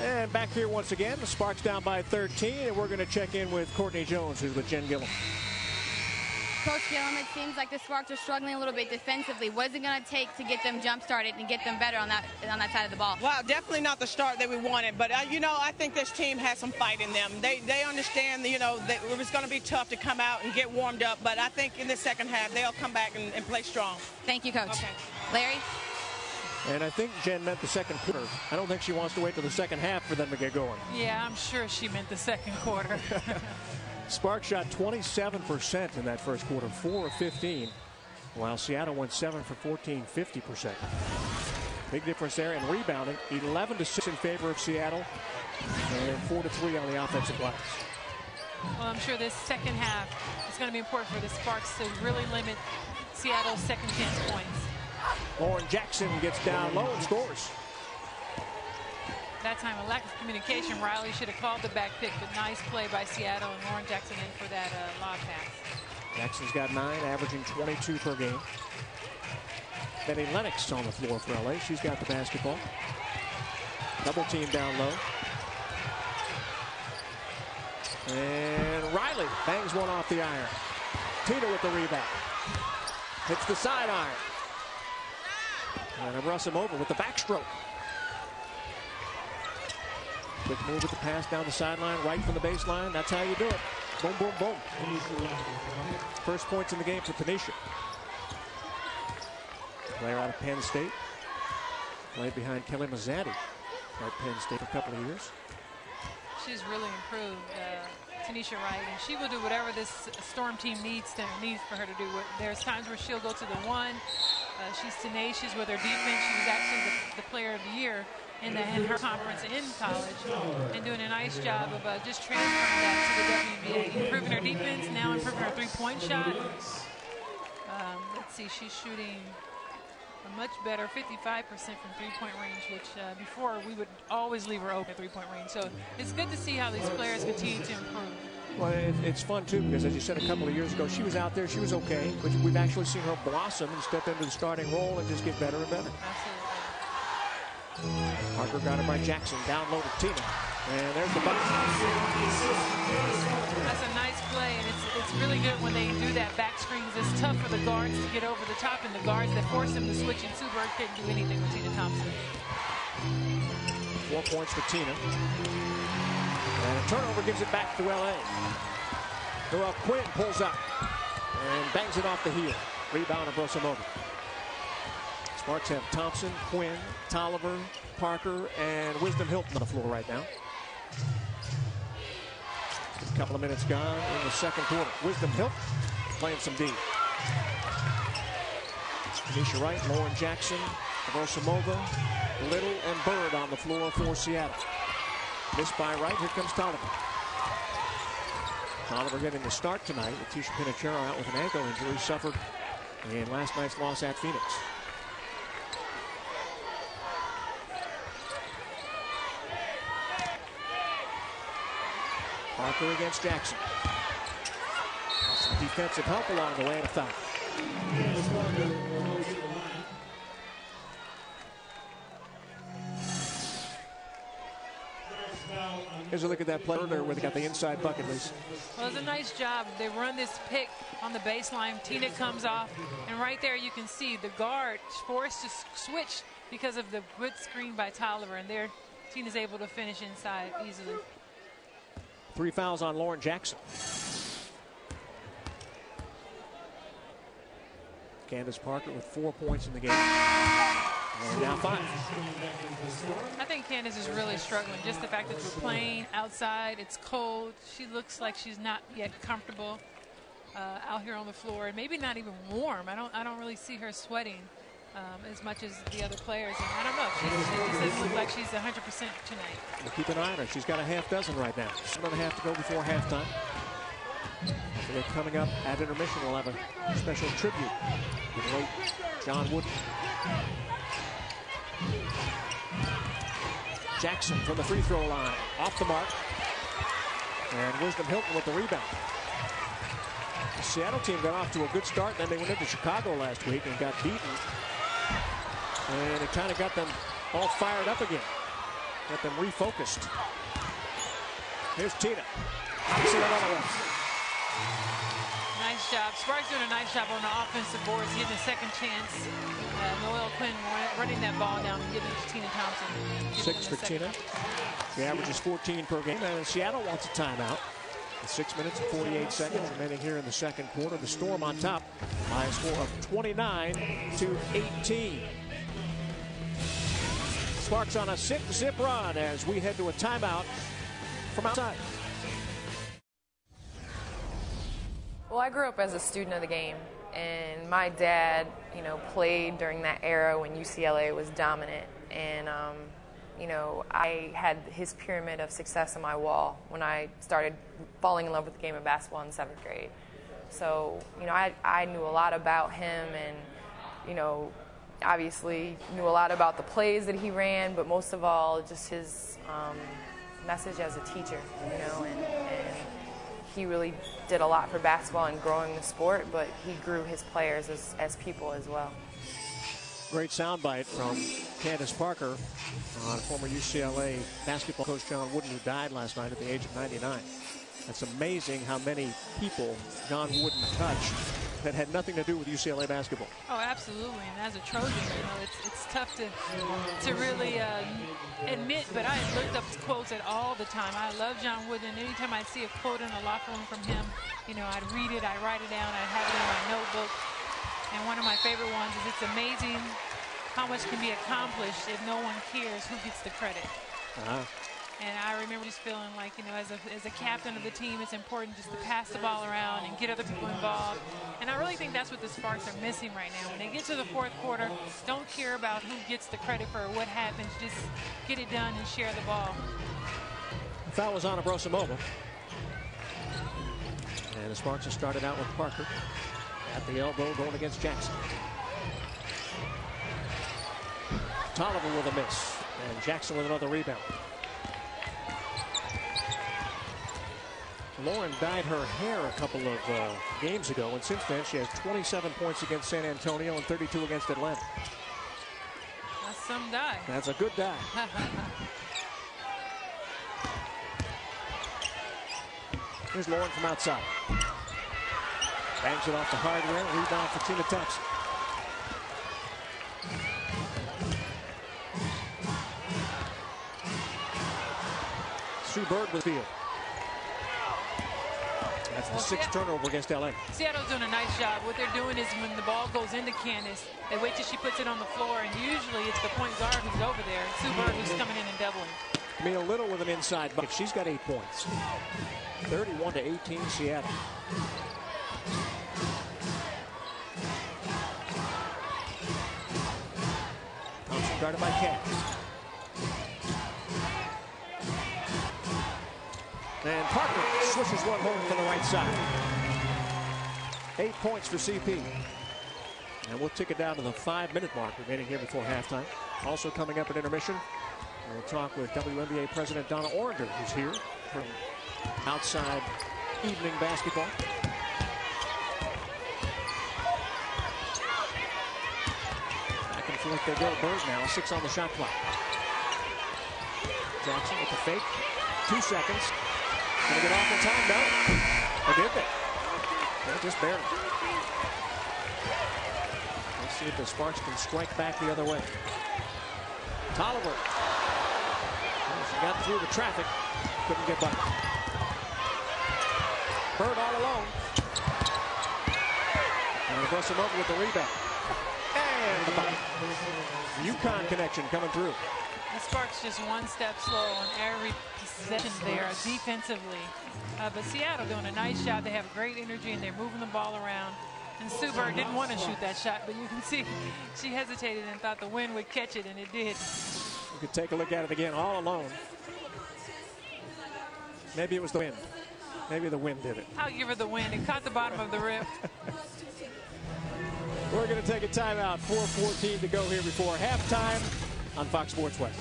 And back here once again, the Sparks down by 13, and we're going to check in with Courtney Jones, who's with Jen Gillom. Coach Gillom, it seems like the Sparks are struggling a little bit defensively. What is it going to take to get them jump started and get them better on that on that side of the ball? Well, definitely not the start that we wanted, but uh, you know, I think this team has some fight in them. They they understand, you know, that it was going to be tough to come out and get warmed up, but I think in the second half they'll come back and, and play strong. Thank you, Coach. Okay. Larry. And I think Jen meant the second quarter. I don't think she wants to wait till the second half for them to get going. Yeah, I'm sure she meant the second quarter. Sparks shot 27% in that first quarter, 4 of 15, while Seattle went 7 for 14, 50%. Big difference there in rebounding, 11 to 6 in favor of Seattle, and 4 to 3 on the offensive glass. Well, I'm sure this second half is going to be important for the Sparks to really limit Seattle's second chance points. Lauren Jackson gets down low and scores. That time, a lack of communication. Riley should have called the back pick, but nice play by Seattle and Lauren Jackson in for that uh, lob pass. Jackson's got nine, averaging 22 per game. Betty Lennox on the floor for LA. She's got the basketball. Double team down low. And Riley bangs one off the iron. Tina with the rebound. Hits the side iron. And Abrosimova with the backstroke. Quick move with the pass down the sideline, right from the baseline. That's how you do it. Boom, boom, boom. First points in the game for Tanisha. Player out of Penn State. Played behind Kelly Mazzante at Penn State for a couple of years. She's really improved, uh, Tanisha Wright, and she will do whatever this Storm team needs to needs for her to do. There's times where she'll go to the one. Uh, she's tenacious with her defense. She was actually the, the player of the year in, the, in her conference in college and doing a nice job of uh, just transferring that to the WNBA. Improving her defense, now improving her three-point shot. Um, let's see, she's shooting a much better 55% from three-point range, which uh, before we would always leave her open at three-point range. So it's good to see how these players continue to improve. Well, it, it's fun too because, as you said a couple of years ago, she was out there, she was okay, but we've actually seen her blossom and step into the starting role and just get better and better. Absolutely. Parker got it by Jackson, down low to Tina, and there's the bucket. That's a nice play, and it's it's really good when they do that back screens. It's tough for the guards to get over the top, and the guards that force them to switch. And Sue Bird couldn't do anything with Tina Thompson. Four points for Tina. And a turnover gives it back to LA. Noelle Quinn pulls up and bangs it off the heel. Rebound of Brosimova. Sparks have Thompson, Quinn, Toliver, Parker, and DeLisha Milton on the floor right now. A couple of minutes gone in the second quarter. DeLisha Milton playing some D. Tanisha Wright, Lauren Jackson, Brosimova, Little, and Bird on the floor for Seattle. Missed by Wright. Here comes Toliver. Toliver getting the start tonight Ticha Penicheiro out with an ankle injury suffered in last night's loss at Phoenix. Parker against Jackson. Some defensive help along the way and a foul. Here's a look at that play earlier where they got the inside bucket, Lisa. Well, it's a nice job. They run this pick on the baseline. Tina comes off, and right there you can see the guard forced to switch because of the good screen by Toliver, and there Tina's able to finish inside easily. Three fouls on Lauren Jackson. Candace Parker with four points in the game. Five. I think Candace is really struggling. Just the fact that we're playing outside, it's cold. She looks like she's not yet comfortable uh, out here on the floor, and maybe not even warm. I don't. I don't really see her sweating um, as much as the other players. And I don't know. She, she doesn't look like she's 100% tonight. We'll keep an eye on her. She's got a half dozen right now. One and a half to go before halftime. They're coming up at intermission. We'll have a special tribute to the late John Wooden. Jackson from the free throw line. Off the mark. And DeLisha Milton with the rebound. The Seattle team got off to a good start. Then they went into Chicago last week and got beaten. And it kind of got them all fired up again. Got them refocused. Here's Tina. See another one. Nice job. Sparks doing a nice job on the offensive boards, getting a second chance. Uh, Noelle Quinn running that ball down and giving it to Tina Thompson. Six for Tina. She averages 14 per game. And Seattle wants a timeout. Six minutes and 48 seconds remaining here in the second quarter. The Storm on top by a score of 29 to 18. Sparks on a six-zip run as we head to a timeout from outside. Well, I grew up as a student of the game, and my dad, you know, played during that era when UCLA was dominant, and um, you know, I had his pyramid of success on my wall when I started falling in love with the game of basketball in seventh grade. So, you know, I, I knew a lot about him and, you know, obviously knew a lot about the plays that he ran, but most of all, just his um, message as a teacher, you know, and, and he really did a lot for basketball and growing the sport, but he grew his players as, as people as well. Great soundbite from Candace Parker on former UCLA basketball coach John Wooden, who died last night at the age of 99. It's amazing how many people John Wooden touched that had nothing to do with UCLA basketball. Oh, absolutely. And as a Trojan, you know, it's, it's tough to to really uh, admit, but I looked up quotes at all the time. I love John Wooden. Anytime I see a quote in the locker room from him, you know, I'd read it, I'd write it down, I'd have it in my notebook. And one of my favorite ones is it's amazing how much can be accomplished if no one cares who gets the credit. Uh -huh. And I remember just feeling like, you know, as a, as a captain of the team, it's important just to pass the ball around and get other people involved. And I really think that's what the Sparks are missing right now. When they get to the fourth quarter, don't care about who gets the credit for what happens. Just get it done and share the ball. The foul was on Abrosimova. And the Sparks have started out with Parker at the elbow going against Jackson. Toliver with a miss. And Jackson with another rebound. Lauren dyed her hair a couple of uh, games ago, and since then she has 27 points against San Antonio and 32 against Atlanta. That's some dye. That's a good dye. Here's Lauren from outside. Bangs it off the hardware. Rebound for Tina Thompson. Sue Bird with field. The well, sixth turnover against LA. Seattle's doing a nice job. What they're doing is when the ball goes into Candace, they wait till she puts it on the floor, and usually it's the point guard who's over there, Sue Bird, who's coming in and doubling. Mia Little with an inside bucket. She's got eight points. 31 to 18 Seattle. Guarded by Cash. And Parker swishes one home from the right side. Eight points for CP. And we'll tick it down to the five-minute mark remaining here before halftime. Also coming up at intermission, we'll talk with WNBA President Donna Orender, who's here from outside evening basketball. Back and forth they go. Bird now, six on the shot clock. Jackson with the fake. Two seconds. Gonna get off in time? No. Or did they? No, just barely. Let's see if the Sparks can strike back the other way. Toliver. Well, she got through the traffic. Couldn't get by. Bird all alone. And bust him over with the rebound. And the. UConn connection coming through. The Sparks just one step slow on every possession there defensively. Uh, but Seattle doing a nice job. They have great energy and they're moving the ball around. And Sue Bird didn't want to shoot that shot, but you can see she hesitated and thought the wind would catch it, and it did. You could take a look at it again all alone. Maybe it was the wind. Maybe the wind did it. I'll give her the wind. It caught the bottom of the rim. We're going to take a timeout. 4.14 to go here before halftime on Fox Sports West.